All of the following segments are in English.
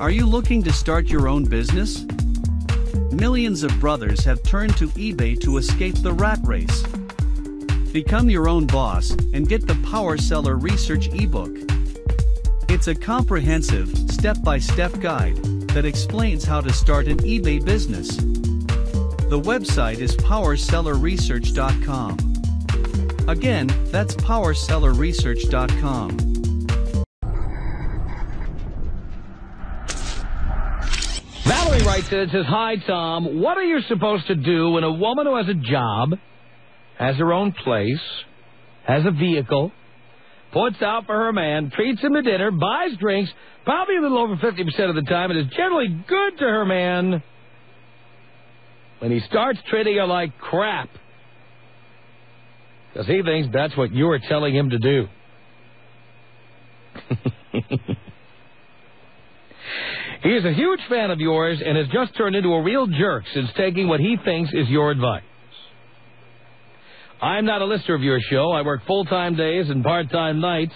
Are you looking to start your own business? Millions of brothers have turned to eBay to escape the rat race. Become your own boss and get the Power Seller Research ebook. It's a comprehensive, step by step guide that explains how to start an eBay business. The website is powersellerresearch.com. Again, that's powersellerresearch.com. And says, Hi, Tom. What are you supposed to do when a woman who has a job, has her own place, has a vehicle, puts out for her man, treats him to dinner, buys drinks, probably a little over 50% of the time, and is generally good to her man, when he starts treating her like crap? Because he thinks that's what you are telling him to do. He is a huge fan of yours and has just turned into a real jerk since taking what he thinks is your advice. I'm not a listener of your show. I work full time days and part time nights.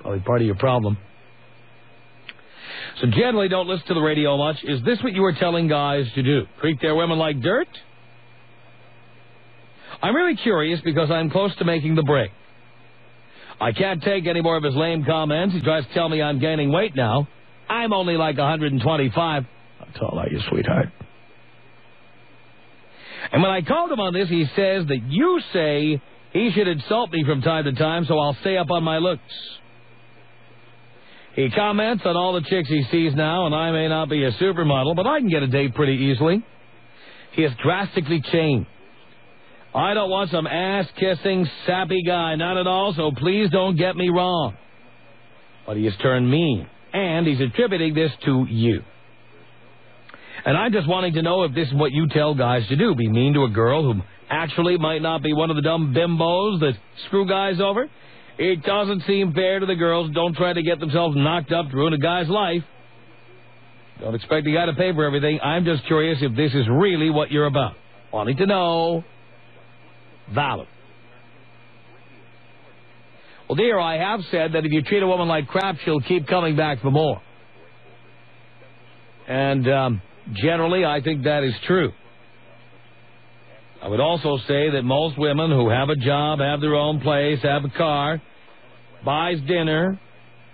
Probably part of your problem. So generally don't listen to the radio much. Is this what you are telling guys to do? Treat their women like dirt? I'm really curious because I'm close to making the break. I can't take any more of his lame comments. He tries to tell me I'm gaining weight now. I'm only like 125. How tall are you, sweetheart? And when I called him on this, he says that you say he should insult me from time to time, so I'll stay up on my looks. He comments on all the chicks he sees now, and I may not be a supermodel, but I can get a date pretty easily. He has drastically changed. I don't want some ass kissing, sappy guy, not at all, so please don't get me wrong. But he has turned mean and he's attributing this to you. And I'm just wanting to know if this is what you tell guys to do. Be mean to a girl who actually might not be one of the dumb bimbos that screw guys over. It doesn't seem fair to the girls. Don't try to get themselves knocked up to ruin a guy's life. Don't expect the guy to pay for everything. I'm just curious if this is really what you're about. Wanting to know. Valid. Well, dear, I have said that if you treat a woman like crap, she'll keep coming back for more. And um, generally, I think that is true. I would also say that most women who have a job, have their own place, have a car, buys dinner,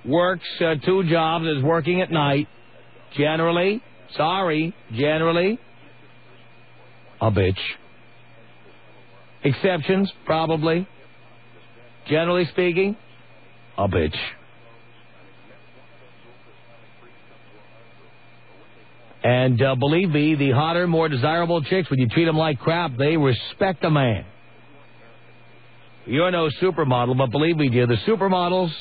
works uh, two jobs, is working at night, generally, sorry, generally, a bitch. Exceptions, probably. Generally speaking, a bitch. And uh, believe me, the hotter, more desirable chicks, when you treat them like crap, they respect a man. You're no supermodel, but believe me, dear, the supermodels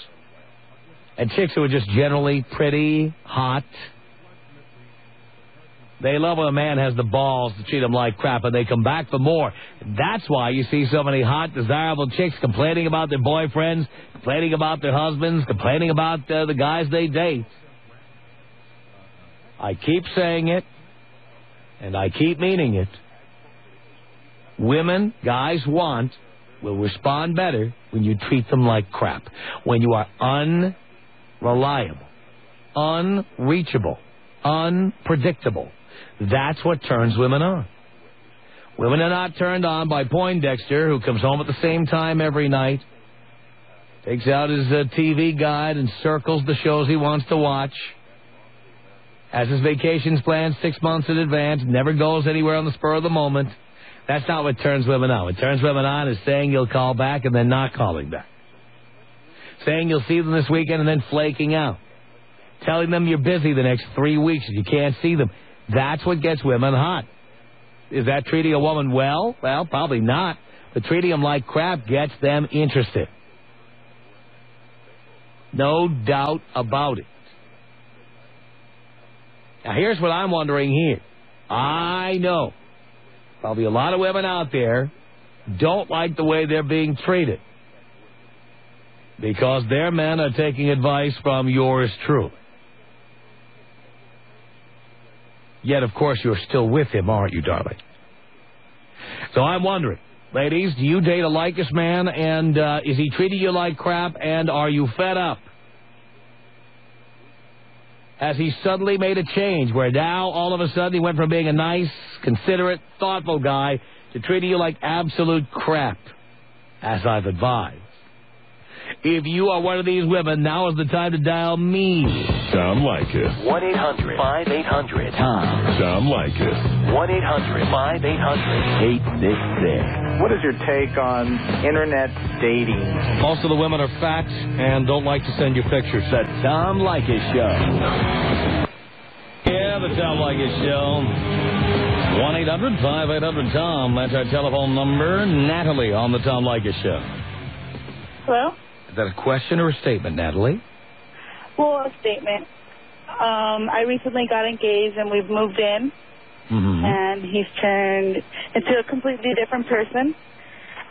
and chicks who are just generally pretty, hot, they love when a man has the balls to treat them like crap and they come back for more. That's why you see so many hot, desirable chicks complaining about their boyfriends, complaining about their husbands, complaining about uh, the guys they date. I keep saying it, and I keep meaning it. Women, guys want, will respond better when you treat them like crap. When you are unreliable, unreachable, unpredictable that's what turns women on. Women are not turned on by Poindexter, who comes home at the same time every night, takes out his uh, TV guide and circles the shows he wants to watch, has his vacations planned six months in advance, never goes anywhere on the spur of the moment. That's not what turns women on. What turns women on is saying you'll call back and then not calling back. Saying you'll see them this weekend and then flaking out. Telling them you're busy the next three weeks and you can't see them. That's what gets women hot. Is that treating a woman well? Well, probably not. But treating them like crap gets them interested. No doubt about it. Now, here's what I'm wondering here. I know probably a lot of women out there don't like the way they're being treated because their men are taking advice from yours truly. Yet, of course, you're still with him, aren't you, darling? So I'm wondering, ladies, do you date a Leykis man, and uh, is he treating you like crap, and are you fed up? Has he suddenly made a change where now all of a sudden he went from being a nice, considerate, thoughtful guy to treating you like absolute crap, as I've advised? If you are one of these women, now is the time to dial me. Tom Leykis. 1 800 5800 Tom. Tom Leykis. 1 800 5800 866. What is your take on internet dating? Most of the women are fat and don't like to send you pictures. The Tom Leykis Show. Yeah, the Tom Leykis Show. 1 800 5800 Tom. That's our telephone number. Natalie on the Tom Leykis Show. Hello? Is that a question or a statement, Natalie? Well, a statement. Um, I recently got engaged and we've moved in, Mm-hmm. and he's turned into a completely different person.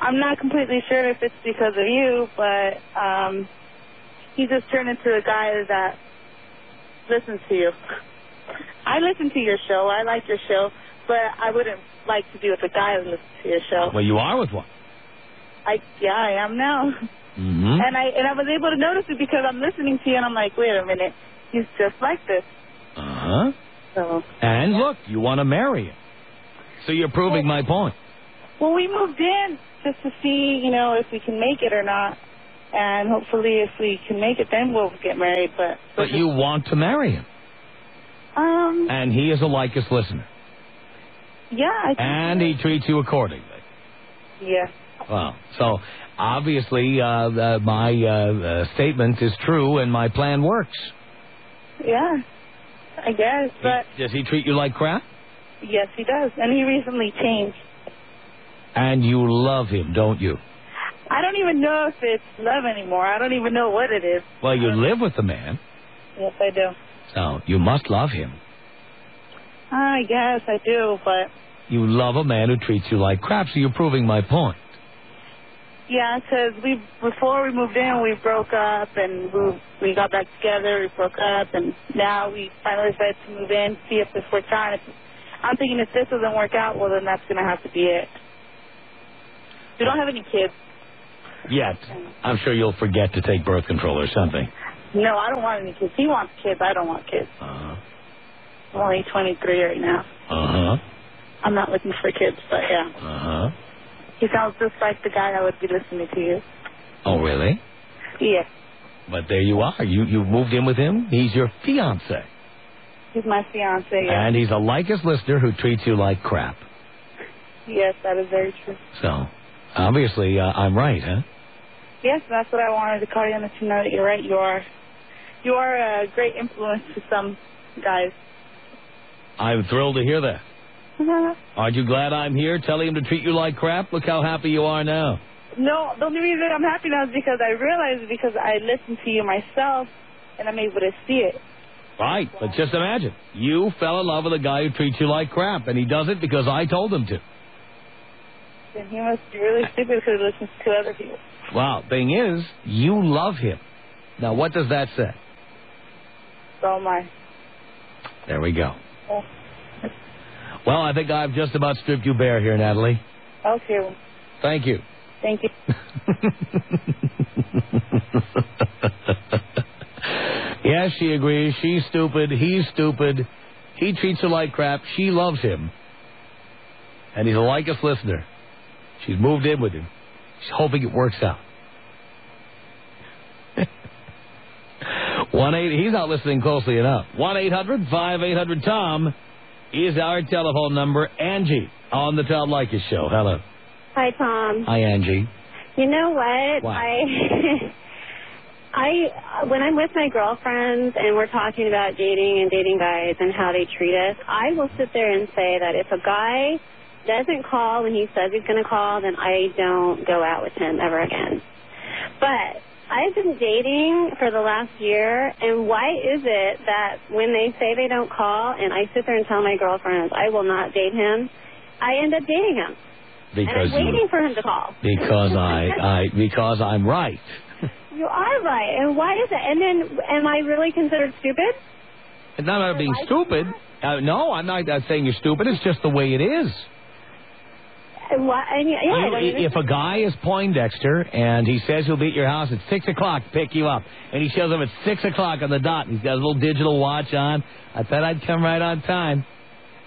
I'm not completely sure if it's because of you, but um, he just turned into a guy that listens to you. I listen to your show. I like your show, but I wouldn't like to be with a guy who listens to your show. Well, you are with one. I yeah, I am now. Mm-hmm. And I and I was able to notice it because I'm listening to you and I'm like, wait a minute, he's just like this. Uh-huh. So And look, you want to marry him. So you're proving my point. well, we moved in just to see, you know, if we can make it or not. And hopefully, if we can make it, then we'll get married. But But you want to marry him. um, And he is a Leykis listener. yeah, I think And he treats you accordingly. yeah, Well, so obviously uh, uh, my uh, uh, statement is true and my plan works. yeah, I guess. But Does he treat you like crap? yes, he does. And he recently changed. And you love him, don't you? I don't even know if it's love anymore. I don't even know what it is. Well, you live with the man, Yes, I do. so you must love him. I guess I do, but You love a man who treats you like crap, so you're proving my point. Yeah, 'cause we before we moved in, we broke up, and we we got back together. We broke up, and now we finally decided to move in, see if this works out. If, I'm thinking if this doesn't work out, well, then that's gonna have to be it. We don't have any kids. Yet, I'm sure you'll forget to take birth control or something. No, I don't want any kids. He wants kids. I don't want kids. Uh I'm only 23 right now. Uh huh. I'm not looking for kids, but yeah, Uh huh. He sounds just like the guy I would be listening to you. Oh, really? Yeah, But there you are. You you moved in with him. He's your fiance, he's my fiance. Yeah. and he's a Leykis listener who treats you like crap. yes, that is very true. So, obviously, uh, I'm right, huh? Yes, that's what I wanted to call you and let you know that you're right. You are, you are a great influence to some guys. I'm thrilled to hear that. Aren't you glad I'm here telling him to treat you like crap? Look how happy you are now. no, the only reason I'm happy now is because I realize because I listen to you myself and I'm able to see it. Right, but just imagine. You fell in love with a guy who treats you like crap, and he does it because I told him to. Then he must be really stupid because he listens to other people. Well, thing is, you love him. Now, what does that say? So am I. There we go. Oh, Well, I think I've just about stripped you bare here, Natalie. Okay, Thank you. thank you. yes, she agrees. She's stupid. He's stupid. He treats her like crap. She loves him. And he's a Leykis listener. She's moved in with him. She's hoping it works out. One eight. He's not listening closely enough. One eight hundred five eight hundred Tom is our telephone number. Angie on the Tom Leykis show. Hello. Hi, Tom. Hi, Angie. You know what? What? I I when I'm with my girlfriends and we're talking about dating and dating guys and how they treat us, I will sit there and say that if a guy doesn't call when he says he's going to call, then I don't go out with him ever again. But I've been dating for the last year, and why is it that when they say they don't call and I sit there and tell my girlfriends I will not date him, I end up dating him? Because and I'm you, waiting for him to call. because I, I because I'm right. You are right. And why is it? And then, am I really considered stupid? It's not about being stupid. Uh, no, I'm not uh, saying you're stupid. It's just the way it is. And what? And yeah, yeah, I You- don't even- if a guy is Poindexter and he says he'll be at your house at six o'clock to pick you up, and he shows up at six o'clock on the dot, and he's got a little digital watch on, I thought I'd come right on time.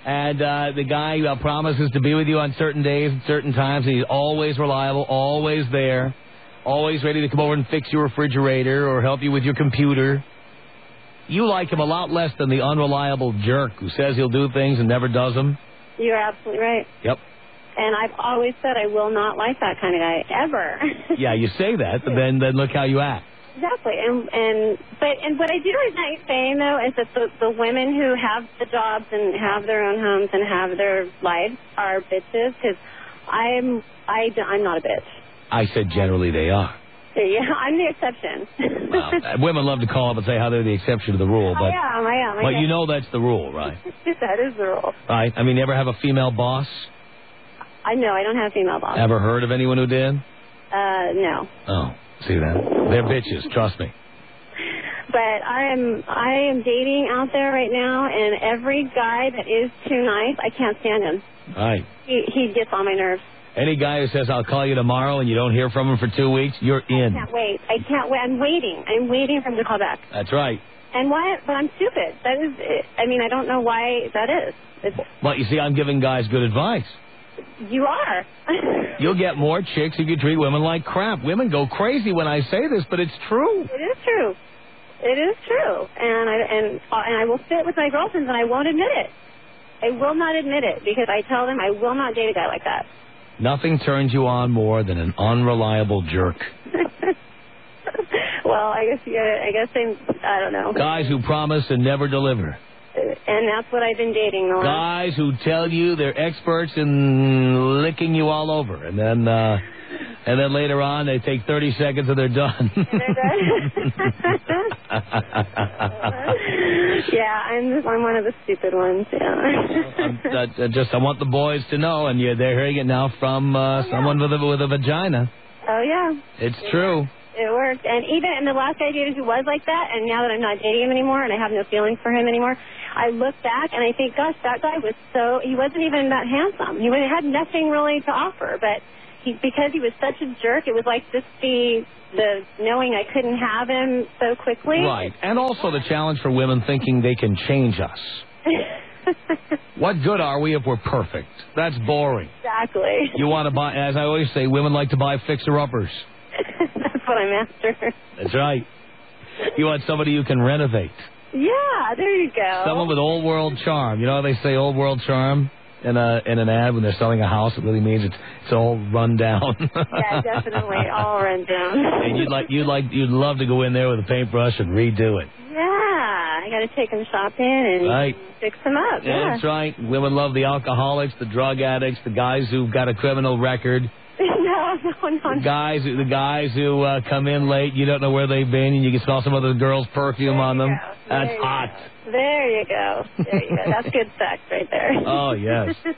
And uh, the guy uh, promises to be with you on certain days and certain times, and he's always reliable, always there, always ready to come over and fix your refrigerator or help you with your computer. You like him a lot less than the unreliable jerk who says he'll do things and never does them. You're absolutely right. Yep. And I've always said I will not like that kind of guy ever. Yeah, you say that, but then then look how you act. Exactly, and and but and what I do resent saying though is that the the women who have the jobs and have their own homes and have their lives are bitches because I'm I I'm not a bitch. I said generally they are. Yeah, I'm the exception. Well, women love to call up and say how they're the exception to the rule, I but am, I am. I but am. you know that's the rule, right? that is the rule. Right? I mean, ever have a female boss? I know I don't have a female boss. Ever heard of anyone who did? Uh, no. Oh, see that? They're bitches. Trust me. But I am I am dating out there right now, and every guy that is too nice, I can't stand him. Right. He he gets on my nerves. Any guy who says I'll call you tomorrow and you don't hear from him for two weeks, you're in. I can't wait. I can't wait. I'm waiting. I'm waiting for him to call back. That's right. And why? But I'm stupid. That is. I mean, I don't know why that is. It's, But you see, I'm giving guys good advice. You are. You'll get more chicks if you treat women like crap. Women go crazy when I say this, but it's true. It is true. It is true. And I and uh, and I will sit with my girlfriends and I won't admit it. I will not admit it because I tell them I will not date a guy like that. Nothing turns you on more than an unreliable jerk. well, I guess yeah, I guess they I don't know. Guys who promise and never deliver. And that's what I've been dating the last. Guys who tell you they're experts in licking you all over, and then uh, and then later on they take 30 seconds and they're done. yeah, I'm I'm one of the stupid ones. Yeah. I'm- I- I just I want the boys to know, and you they're hearing it now from uh, someone with a with a vagina. oh yeah. It's true. It worked. And even and the last guy I dated who was like that, and now that I'm not dating him anymore and I have no feelings for him anymore, I look back and I think, gosh, that guy was so he wasn't even that handsome. He had nothing really to offer, but he because he was such a jerk, it was like just the the knowing I couldn't have him so quickly. Right, and also the challenge for women thinking they can change us. What good are we if we're perfect? That's boring. exactly. You want to buy, as I always say, women like to buy fixer-uppers. That's what I'm after. That's right. You want somebody you can renovate. Yeah, there you go. Someone with old world charm. You know how they say old world charm in a in an ad when they're selling a house? It really means it's it's all run down. yeah, definitely all run down. and you'd like you'd like you'd love to go in there with a paintbrush and redo it. Yeah, I got to take them shopping and Right. fix them up. Yeah. That's right. Women love the alcoholics, the drug addicts, the guys who've got a criminal record. The guys the guys who uh, come in late. You don't know where they've been, and you can smell some of other girl's perfume on them. go. That's hot. There you go. There you go. That's good sex right there. Oh yes.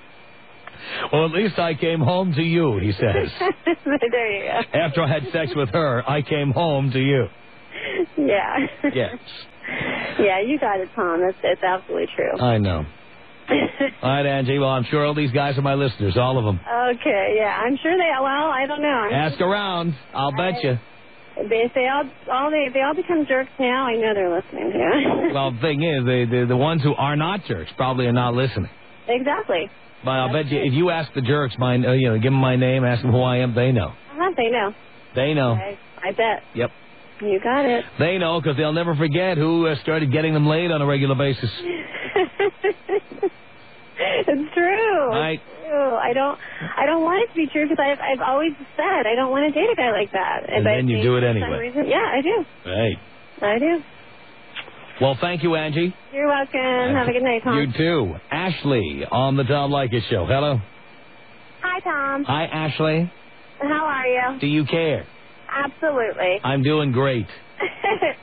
Well, at least I came home to you, he says. there you go. After I had sex with her, I came home to you. Yeah. Yes, yeah, you got it, Tom. That's it's absolutely true. I know. All right, Angie. Well, I'm sure all these guys are my listeners, all of them. okay, yeah, I'm sure they. Well, I don't know. I'm Ask around. I'll bet you. They they all all they they all become jerks now. I know they're listening to. Well, the thing is, the, the the ones who are not jerks probably are not listening. exactly. But I'll bet you, if you ask the jerks, my uh, you know, give them my name, ask them who I am, they know. Uh-huh, they know. They know. I, I bet. Yep. You got it. They know because they'll never forget who uh, started getting them laid on a regular basis. it's true. Right. I don't. I don't want it to be true because I've I've always said I don't want to date a guy like that. And but then you do it for some anyway. reason- yeah, I do. Right. I do. Well, thank you, Angie. You're welcome. Have a good night, Tom. You too. Ashley on the Tom Leykis show. Hello. Hi, Tom. Hi, Ashley. How are you? Do you care? Absolutely. I'm doing great.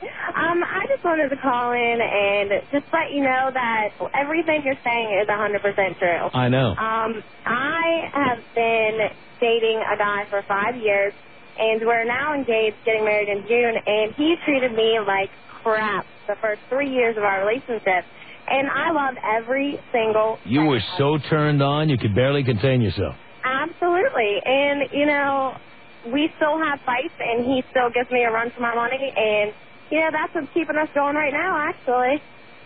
I just wanted to call in and just let you know that everything you're saying is 100% true. I know. Um, I have been dating a guy for five years, and we're now engaged, getting married in June, and he treated me like crap the first three years of our relationship. And I love every single. You were so turned on, you could barely contain yourself. Absolutely. Absolutely. And, you know, we still have fights, and he still gives me a run for my money. And, know, that's what's keeping us going right now, actually.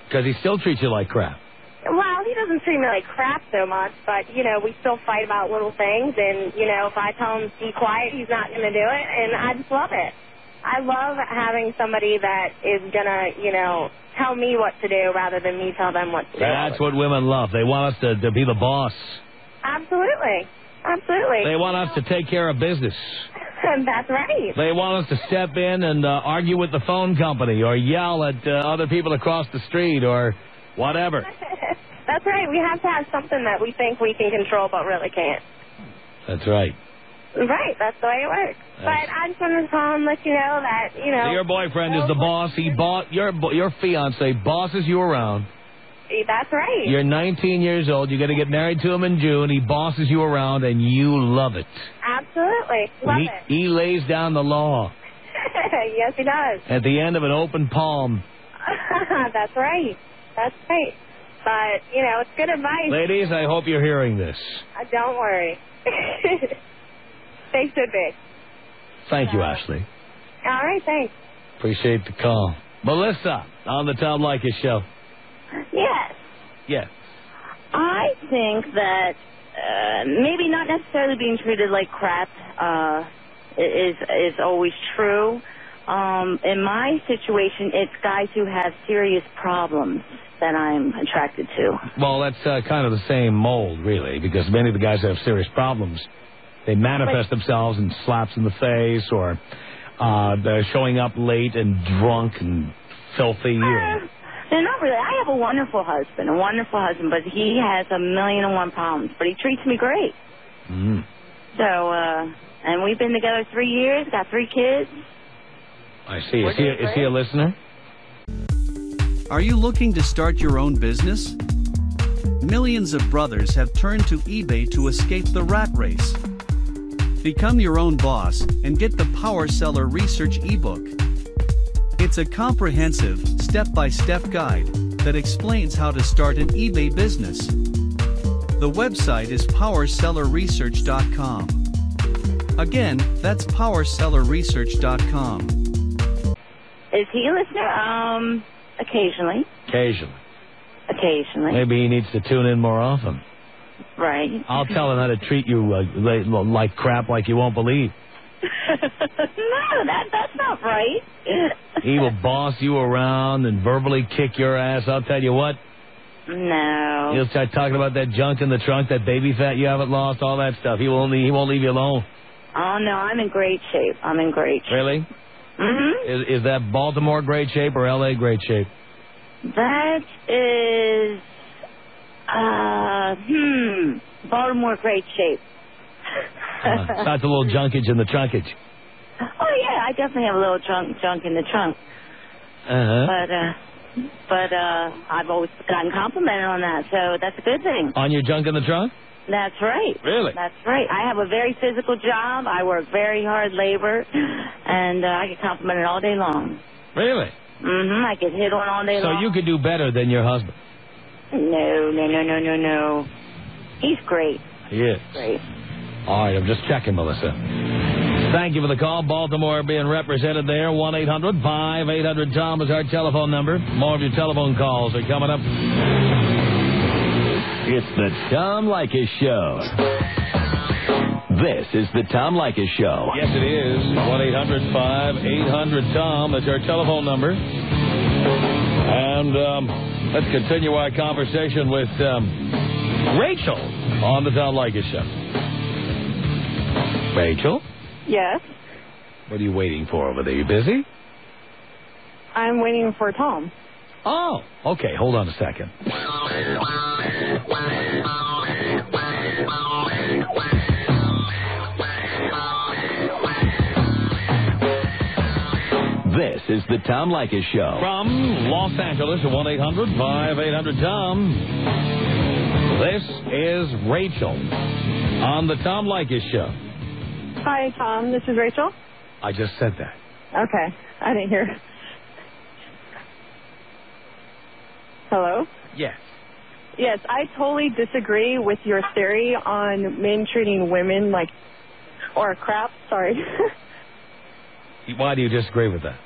Because he still treats you like crap. Well, he doesn't treat me like crap so much, but, you know, we still fight about little things. And, you know, if I tell him to be quiet, he's not going to do it. And I just love it. I love having somebody that is going to, you know, tell me what to do rather than me tell them what to do. That's what women love. They want us to, to be the boss. Absolutely. Absolutely. They want us to take care of business. That's right. They want us to step in and uh, argue with the phone company or yell at uh, other people across the street or whatever. That's right. We have to have something that we think we can control but really can't. That's right. Right. That's the way it works. But I just wanted to call and let you know that, you know. So your boyfriend is the boss. He bought your your fiance bosses you around. That's right. You're 19 years old. You're going to get married to him in June. He bosses you around, and you love it. Absolutely. Love he, it. he lays down the law yes, he does. at the end of an open palm. That's right. That's right. But, you know, it's good advice. Ladies, I hope you're hearing this. Uh, don't worry. they should be. Thank you, Ashley. All right, thanks. Appreciate the call. Melissa on the Tom Leykis show. Yes. Yes. I think that uh, maybe not necessarily being treated like crap uh, is is always true. Um, in my situation, it's guys who have serious problems that I'm attracted to. Well, that's uh, kind of the same mold, really, because many of the guys that have serious problems, they manifest themselves in slaps in the face or uh, they're showing up late and drunk and filthy. Uh, they're not really. I have a wonderful husband, a wonderful husband, but he has a million and one problems. But he treats me great. Mm. So, uh, and we've been together three years, got three kids. I see. Is he, is he a listener? Are you looking to start your own business? Millions of brothers have turned to eBay to escape the rat race. Become your own boss and get the Power Seller Research ebook. It's a comprehensive, step by step guide that explains how to start an eBay business. The website is powersellerresearch.com. Again, that's powersellerresearch.com. Is he a listener? Um, occasionally. Occasionally. Occasionally. Maybe he needs to tune in more often. Right. I'll tell him how to treat you uh, like crap like you won't believe. no, that that's not right. He will boss you around and verbally kick your ass. I'll tell you what. No. He'll start talking about that junk in the trunk, that baby fat you haven't lost, all that stuff. He won't. He won't leave you alone. Oh no, I'm in great shape. I'm in great shape. Really? Mm-hmm. Is, is that Baltimore great shape or L.A. great shape? That is, uh, hmm, Baltimore great shape. Uh, that's a little junkage in the trunkage. Oh yeah, I definitely have a little junk junk in the trunk, Uh-huh. but uh, but uh, I've always gotten complimented on that, so that's a good thing. On your junk in the trunk? That's right. Really? That's right. I have a very physical job. I work very hard labor, and uh, I get complimented all day long. Really? hmm I get hit on all day So long. So you could do better than your husband. No, no, no, no, no, no. He's great. He is. Great. All right, I'm just checking, Melissa. Thank you for the call. Baltimore being represented there. 1 800 5800 Tom is our telephone number. More of your telephone calls are coming up. It's the Tom Leykis Show. This is the Tom Leykis Show. Yes, it is. 1 800 5800 Tom. That's our telephone number. And um, let's continue our conversation with um, Rachel on the Tom Leykis Show. Rachel, Yes. what are you waiting for over there? You busy? I'm waiting for Tom. Oh, okay. Hold on a second. This is the Tom Leykis Show. From Los Angeles at 1 800 5800 Tom. This is Rachel on the Tom Leykis Show. Hi, Tom. This is Rachel. I just said that. Okay. I didn't hear. Hello? Yes. Yes, I totally disagree with your theory on men treating women like, or crap, sorry. Why do you disagree with that?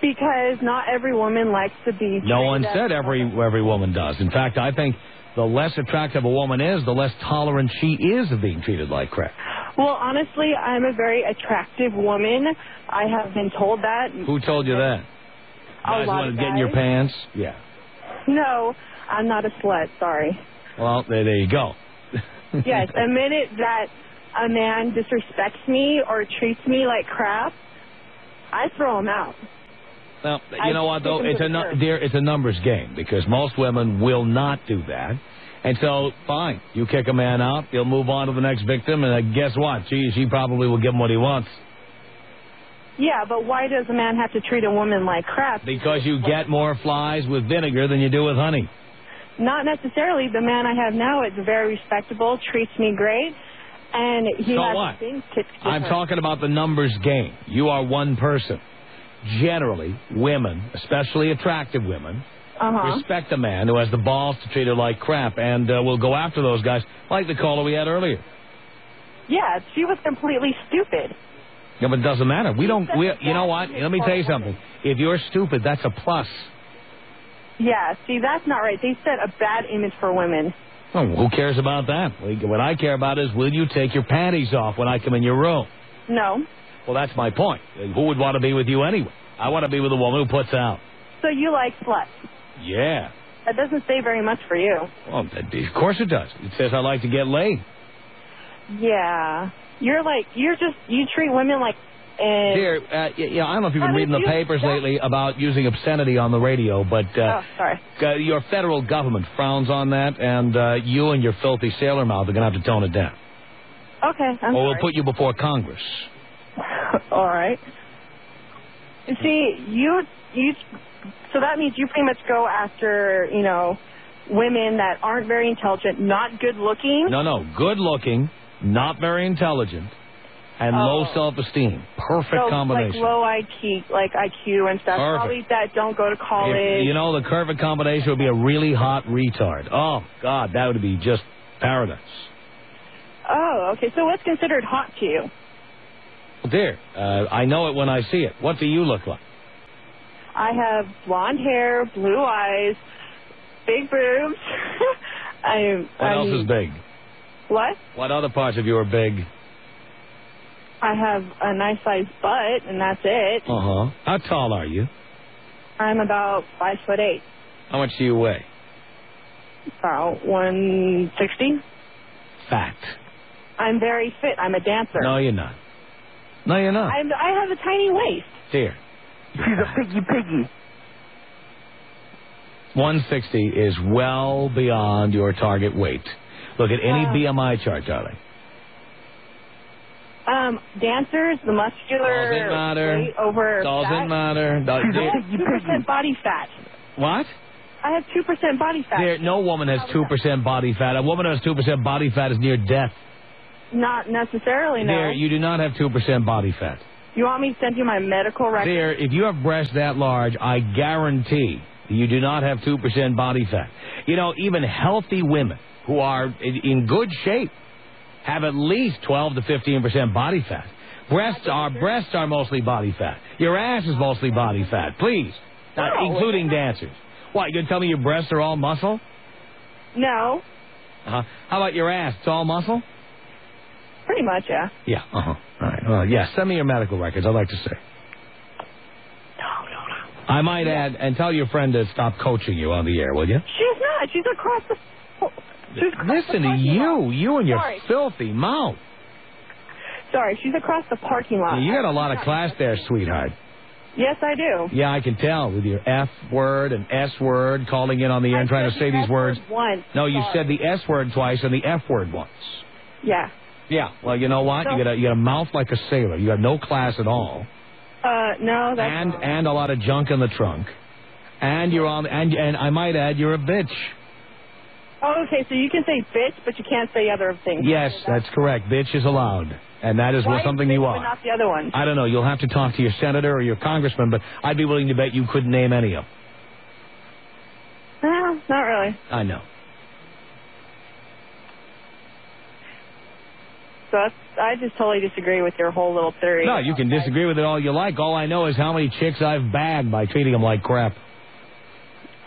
because not every woman likes to be. No one said every every woman does. In fact, I think the less attractive a woman is, the less tolerant she is of being treated like crap. Well, honestly, I'm a very attractive woman. I have been told that. Who told you that? A Guys lot want to get in your pants? Yeah. No, I'm not a slut. Sorry. Well, there, there you go. yes, a minute that a man disrespects me or treats me like crap, I throw him out. Now, I you know what though? It's a dear, it's a numbers game because most women will not do that. And so, fine, you kick a man out, he'll move on to the next victim, and uh, guess what? She she probably will give him what he wants Yeah, but why does a man have to treat a woman like crap? because you get more flies with vinegar than you do with honey. Not necessarily. The man I have now is very respectable, treats me great, and he So has what? things to I'm different. talking about the numbers game. You are one person. Generally, women, especially attractive women, Uh-huh. respect a man who has the balls to treat her like crap and uh, will go after those guys, like the caller we had earlier. Yeah, she was completely stupid. Yeah, but it doesn't matter. We don't. We, you know what? Let me tell you something. If you're stupid, that's a plus. Yeah, see, that's not right. They set a bad image for women. Oh, who cares about that? What I care about is will you take your panties off when I come in your room? No. Well, that's my point. Who would want to be with you anyway? I want to be with a woman who puts out. So you like sluts. Yeah. That doesn't say very much for you. Well, that- of course it does. It says I like to get laid. Yeah. You're like, you're just, you treat women like, uh, Dear, uh, yeah, I don't know if you've been reading the papers lately about using obscenity on the radio, but uh, oh, sorry. uh, your federal government frowns on that, and uh, you and your filthy sailor mouth are going to have to tone it down. Okay, I'm or we'll put you before Congress. All right. You see, you, you, so that means you pretty much go after, you know, women that aren't very intelligent, not good looking. No, no, good looking, not very intelligent, and low Oh. self-esteem. Perfect so, combination. Like low IQ, like IQ and stuff. Perfect. Probably that don't go to college. If- you know, the perfect combination would be a really hot retard. Oh, God, that would be just paradise. Oh, okay. So what's considered hot to you? Dear, uh, I know it when I see it. What do you look like? I have blonde hair, blue eyes, big boobs. I. What I else is big? What? What other parts of you are big? I have a nice sized butt, and that's it. Uh huh. How tall are you? I'm about five foot eight, How much do you weigh? about one sixty. Fat. I'm very fit. I'm a dancer. No, you're not. No, you're not. I'm, I have a tiny waist. Dear. She's a piggy piggy. 160 is well beyond your target weight. Look at any Uh. BMI chart, darling. Um, dancers, the muscular Doesn't matter. weight over doesn't fat. matter. Do, I have two percent body fat. what? I have two percent body fat. Dear, no woman has 2% body fat. A woman who has 2% body fat is near death. Not necessarily, no. Dear, you do not have 2% body fat. You want me to send you my medical record? Dear, if you have breasts that large, I guarantee you do not have 2% body fat. You know, even healthy women who are in good shape have at least 12 to 15% body fat. Breasts are breasts are mostly body fat. Your ass is mostly body fat. Please, No, including dancers. What? You gonna tell me your breasts are all muscle? No, Uh-huh. How about your ass? It's all muscle? Pretty much, yeah. Yeah. Uh-huh. All right. Well, yeah. Send me your medical records. I'd like to see. I might add, and tell your friend to stop coaching you on the air, will you? She's not. She's across the. She's across Listen the to you, lot. you and your Sorry. filthy mouth. Sorry, she's across the parking lot. You got a lot of class there, sweetheart. Yes, I do. Yeah, I can tell with your F word and S word calling in on the air and trying to say these words. Once. No, you Sorry. said the S word twice and the F word once. Yeah. Yeah. Well, you know what? You got a you got a mouth like a sailor. You got no class at all, Uh, no, that's and wrong. and a lot of junk in the trunk. And you're on, and and I might add, you're a bitch. Oh, okay, so you can say bitch, but you can't say other things. Yes, that's correct. Bitch is allowed, and that is Why what something you are. not the other one? I don't know. You'll have to talk to your senator or your congressman, but I'd be willing to bet you couldn't name any of them. No, not really. I know. So that's, I just totally disagree with your whole little theory. No, you can disagree with it all you like. All I know is how many chicks I've bagged by treating them like crap.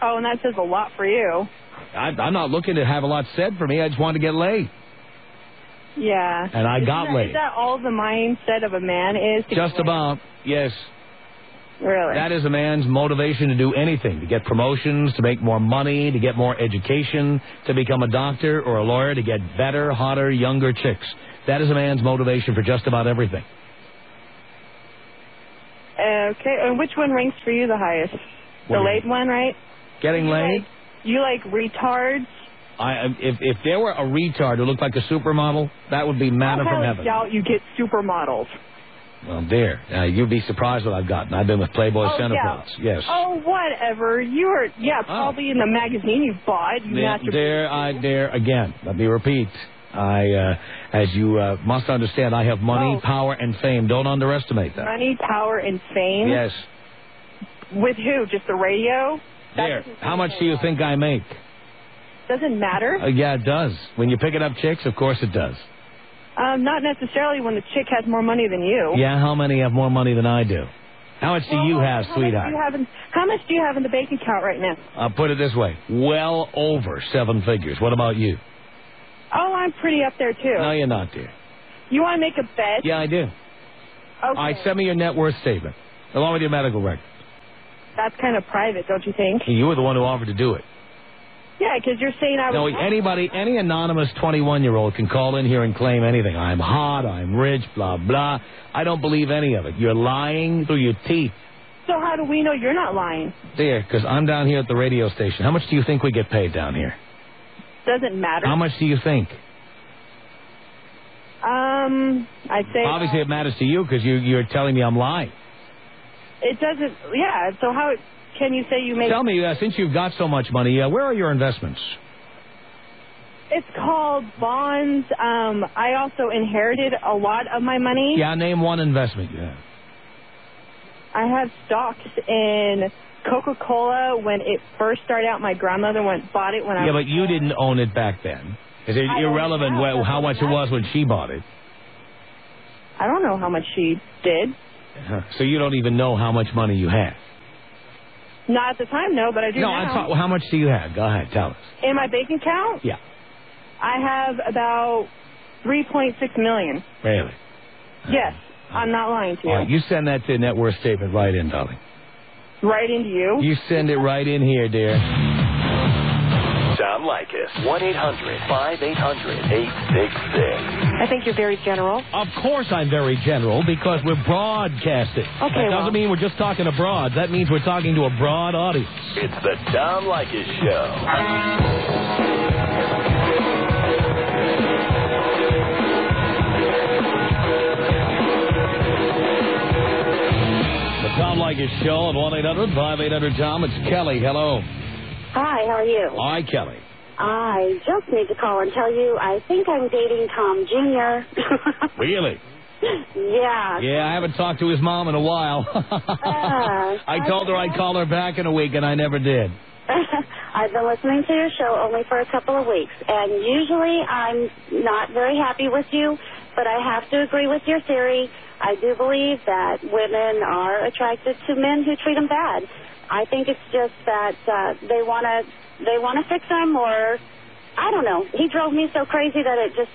Oh, and that says a lot for you. I, I'm not looking to have a lot said for me. I just want to get laid. Yeah. And I Isn't got that, laid. Is that all the mindset of a man is? Just about. Yes. Really? That is a man's motivation to do anything, to get promotions, to make more money, to get more education, to become a doctor or a lawyer, to get better, hotter, younger chicks. That is a man's motivation for just about everything. Okay, and which one ranks for you the highest? What the you laid one, right? Getting You laid? like- You like retards? I, if if there were a retard who looked like a supermodel, that would be manna I from heaven. doubt you get supermodels. Well, dear, uh, you'd be surprised what I've gotten. I've been with Playboy oh, centerfolds. yeah. Yes. Oh, whatever. You were, yeah, probably in the magazine you bought. You there, I dare again. Let me repeat. I, uh, as you uh, must understand, I have money, Oh. power, and fame. Don't underestimate that. Money, power, and fame. Yes. With who? Just the radio? There. How much do you think I make? Doesn't matter. Uh, yeah, it does. When you're picking up chicks, of course it does. Um, not necessarily when the chick has more money than you. Yeah, how many have more money than I do? How much do you have, How sweetheart? Much do you have in, how much do you have in the bank account right now? I'll put it this way: well over seven figures. What about you? Oh, I'm pretty up there too. No, you're not, dear. You want to make a bet? Yeah, I do. Okay. All right, send me your net worth statement along with your medical record. That's kind of private, don't you think? You were the one who offered to do it. Yeah, because you're saying I No, was. No, anybody, any anonymous 21 year old can call in here and claim anything. I'm hot, I'm rich, blah, blah. I don't believe any of it. You're lying through your teeth. So how do we know you're not lying? Dear, because I'm down here at the radio station. How much do you think we get paid down here? Doesn't matter. How much do you think? Um, I'd say Obviously, it matters to you because you, you're telling me I'm lying. it doesn't. Yeah. So how can you say you make? Tell me, uh, since you've got so much money, uh, where are your investments? It's called bonds. Um, I also inherited a lot of my money. Yeah, name one investment have. I have stocks in Coca-Cola when it first started out. My grandmother went bought it when I Yeah, was but you didn't own it back then. Is it I irrelevant that's how much it was when she bought it? I don't know how much she did. Huh. So you don't even know how much money you have. Not at the time, no, but I do no, now. I'm talking. How much do you have? Go ahead, tell us. In my bank account, Yeah, I have about 3.6 million. really. Yes, I'm not lying to you. Right, you send that to net worth statement right in, darling. Right into you. You send it right in here, dear. Tom Leykis. 1 800 5800 866. I think you're very general. Of course, I'm very general because we're broadcasting. Okay, that doesn't well- mean we're just talking to broads. That means we're talking to a broad audience. It's the Tom Leykis Show. Tom Leykis Show at 1 800 5800 Tom. It's Kelly. Hello. Hi, how are you? Hi, Kelly. I just need to call and tell you I think I'm dating Tom Jr. Really? yeah. Yeah, I haven't talked to his mom in a while. Uh, I told her I'd call her back in a week, and I never did. I've been listening to your show only for a couple of weeks, and usually I'm not very happy with you, but I have to agree with your theory. I do believe that women are attracted to men who treat them bad. I think it's just that uh, they want to they want to fix them, or I don't know. He drove me so crazy that it just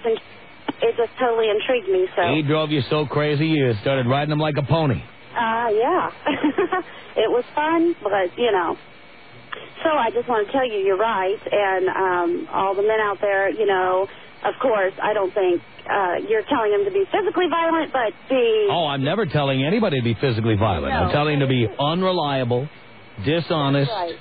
it just totally intrigued me. So He drove you so crazy, you started riding him like a pony. uh, yeah. it was fun, but, you know. So I just want to tell you, you're right. And um, all the men out there, you know, of course, I don't think uh, you're telling them to be physically violent, but be. Oh, I'm never telling anybody to be physically violent. I'm telling them to be unreliable, dishonest, Right.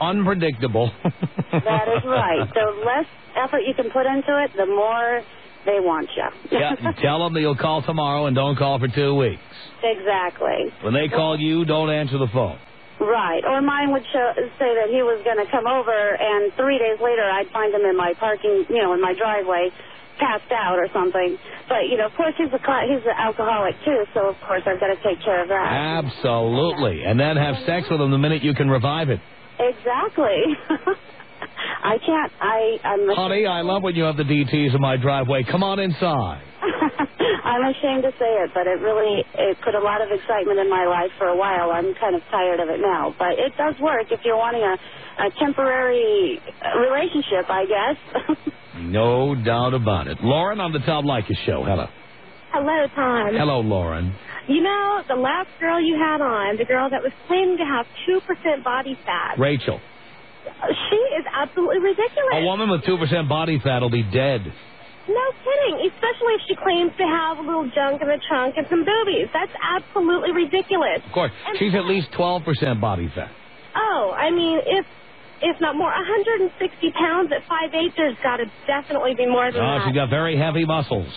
unpredictable. That is right. The less effort you can put into it, the more they want you. yeah, you tell them that you'll call tomorrow and don't call for two weeks. exactly. When they call you, don't answer the phone. Right. Or mine would show, say that he was going to come over, and three days later I'd find him in my parking, you know, in my driveway, passed out or something. But you know, of course, he's a he's an alcoholic too, so of course I've got to take care of that. Absolutely. And then have sex with him the minute you can revive it. Exactly. I can't. I I'm. Honey, I love when you have the DTs in my driveway. Come on inside. I'm ashamed to say it, but it really it put a lot of excitement in my life for a while. I'm kind of tired of it now, but it does work if you're wanting a, a temporary uh, relationship, I guess. No doubt about it. Lauren on the Tom Leykis show. Hello. Hello, Tom. Hello, Lauren. You know, the last girl you had on, the girl that was claiming to have 2% body fat, Rachel. She is absolutely ridiculous. A woman with 2% body fat will be dead. No kidding, especially if she claims to have a little junk in the trunk and some boobies. That's absolutely ridiculous. Of course, she's at least 12% body fat. Oh, I mean, if if not more, 160 pounds at 5'8", there's got to definitely be more than Oh, that. she's got very heavy muscles.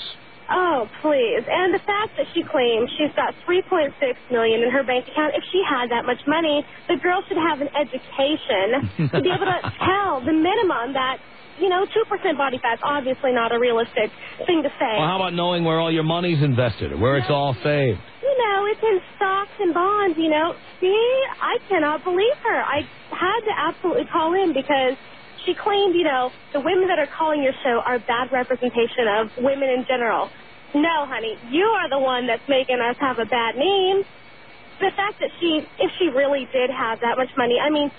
Oh, please. And the fact that she claims she's got 3.6 million in her bank account, if she had that much money, the girl should have an education to be able to tell the minimum that, you know, 2% body fat's obviously not a realistic thing to say. Well, how about knowing where all your money's invested, where it's all saved? You know, it's in stocks and bonds, you know. See, I cannot believe her. I had to absolutely call in because she claimed, you know, the women that are calling your show are bad representation of women in general. No, honey, you are the one that's making us have a bad name. The fact that she, if she really did have that much money, I mean,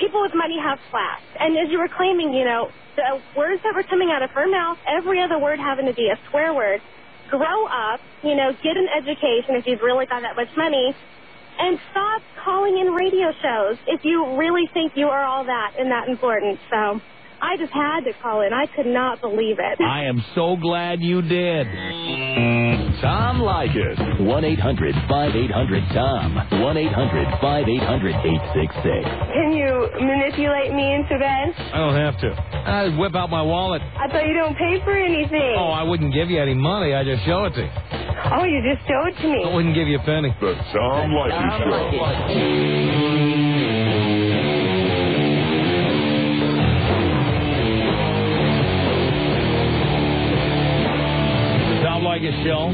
people with money have class. And as you were claiming, you know, the words that were coming out of her mouth, every other word having to be a swear word, grow up, you know, get an education if you've really got that much money, and stop calling in radio shows if you really think you are all that and that important. So I just had to call in. I could not believe it. I am so glad you did. Tom Leykis. 1-800-5800-TOM. 1-800-5800-866. Can you manipulate me into bed? I don't have to. I whip out my wallet. I thought you don't pay for anything. Oh, I wouldn't give you any money. I just show it to you. Oh, you just show it to me. I wouldn't give you a penny. The Tom Leykis Show. Leykis Show.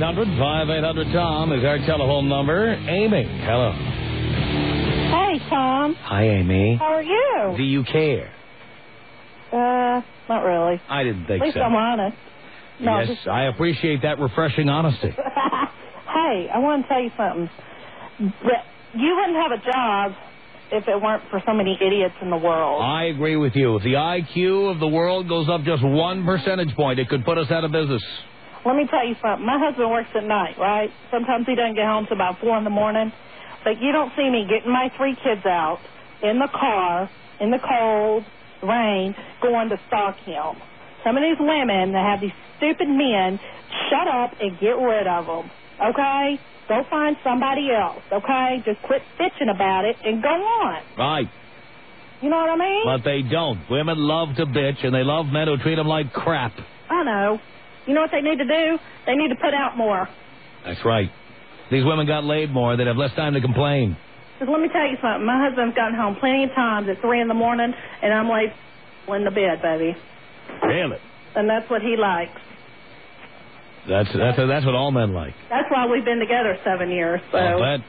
1-800-5800-TOM is our telephone number. Amy, hello. Hey, Tom. Hi, Amy. How are you? Do you care? Uh, not really. I didn't think At think least so. I'm honest. No, yes, just- I appreciate that refreshing honesty. hey, I want to tell you something. You wouldn't have a job if it weren't for so many idiots in the world. I agree with you. If the IQ of the world goes up just one percentage point, it could put us out of business. Let me tell you something. My husband works at night, right? Sometimes he doesn't get home till about four in the morning. But you don't see me getting my three kids out in the car, in the cold, rain, going to stalk him. Some of these women that have these stupid men, shut up and get rid of them. Okay? Go find somebody else. Okay? Just quit bitching about it and go on. Right. You know what I mean? But they don't. Women love to bitch, and they love men who treat them like crap. I know. You know what they need to do? They need to put out more. That's right. These women got laid more. They'd have less time to complain. Because let me tell you something. My husband's gotten home plenty of times at 3 in the morning, and I'm like, in the bed, baby. Really? And that's what he likes. That's that's that's what all men like. That's why we've been together seven years. So. I'll bet.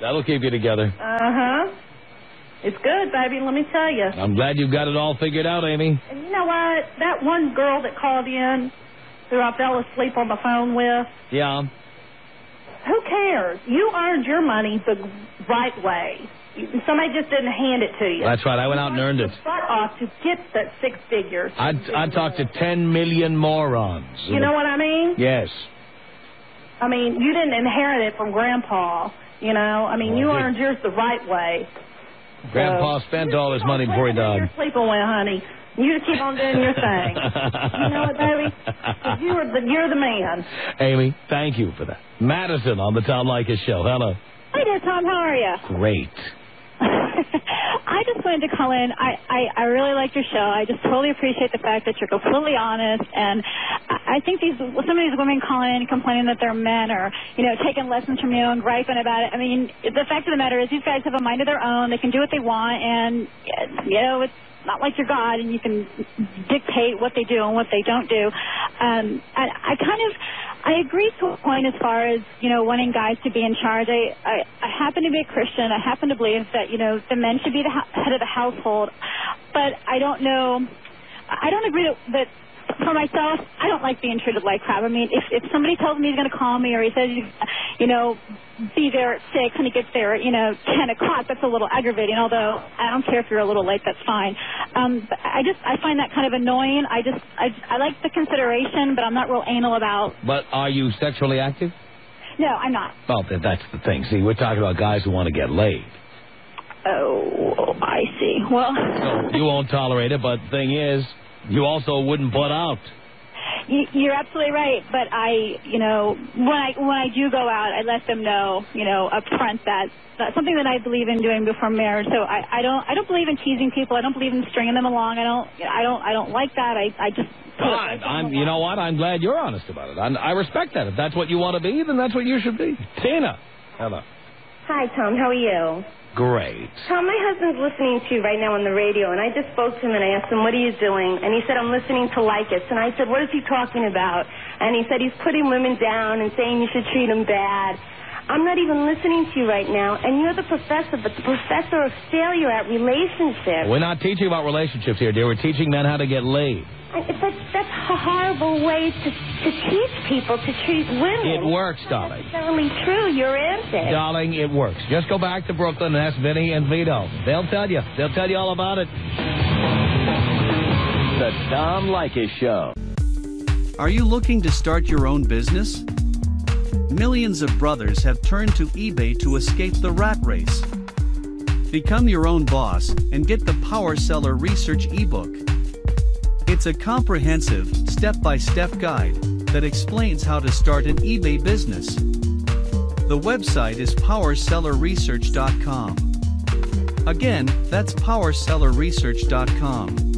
That'll keep you together. Uh huh. It's good, baby. Let me tell you. I'm glad you've got it all figured out, Amy. And you know what? That one girl that called in, who I fell asleep on the phone with, Yeah. who cares? You earned your money the right way. Somebody just didn't hand it to you. That's right. I went out and earned it. Butt off to get that six figures. I I talked to ten million morons. You know what I mean? Yes. I mean, you didn't inherit it from Grandpa. You know, I mean, Well, you earned yours the right way. Grandpa So- spent all his money before he died. You're sleeping well, honey. You just keep on doing your thing. you know what, baby? You're the you're the man. Amy, thank you for that. Madison on the Tom Leykis show. Hello. Hi there, Tom. How are you? Great. I just wanted to call in. I, I, I really like your show. I just totally appreciate the fact that you're completely honest. And I I think these some of these women calling in complaining that their men are, you know, taking lessons from you and griping about it. I mean, the fact of the matter is these guys have a mind of their own. They can do what they want. And, you know, it's not like you're God and you can dictate what they do and what they don't do. Um, and I kind of, I agree to a point as far as, you know, wanting guys to be in charge. I, I, I happen to be a Christian. I happen to believe that, you know, the men should be the head of the household. But I don't know, I don't agree that for myself, I don't like being treated like crap. I mean, if if somebody tells me he's going to call me or he says, you know, be there at six and he gets there at you know ten o'clock, that's a little aggravating. Although I don't care if you're a little late, that's fine. Um, but I just I find that kind of annoying. I just I I like the consideration, but I'm not real anal about. But are you sexually active? No, I'm not. Well, th- that's the thing. See, we're talking about guys who want to get laid. Oh, I see. Well, So you won't tolerate it, but the thing is, you also wouldn't put out. You- You're absolutely right, but I, you know, when I when I do go out, I let them know, you know, up front that that's something that I believe in doing before marriage. So I, I don't I don't believe in teasing people. I don't believe in stringing them along. I don't I don't I don't like that. I I just Fine. I'm, you know what? I'm glad you're honest about it. I'm, I respect that. If that's what you want to be, then that's what you should be. Tina. Hello. Hi, Tom. How are you? Great. Tom, my husband's listening to you right now on the radio, and I just spoke to him and I asked him, what are you doing? And he said, I'm listening to Like. And I said, what is he talking about? And he said, he's putting women down and saying you should treat them bad. I'm not even listening to you right now, and you're the professor, but the professor of failure at relationships. We're not teaching about relationships here, dear. We're teaching men how to get laid. I- That's, that's a horrible way to, to teach people to treat women. It works, darling. necessarily true. You're anti. Darling, it works. Just go back to Brooklyn and ask Vinny and Vito. They'll tell you. They'll tell you all about it. The Tom Leykis Show. Are you looking to start your own business? Millions of brothers have turned to eBay to escape the rat race. Become your own boss and get the Power Seller Research ebook. It's a comprehensive, step by step guide that explains how to start an eBay business. The website is powersellerresearch.com. Again, that's powersellerresearch.com.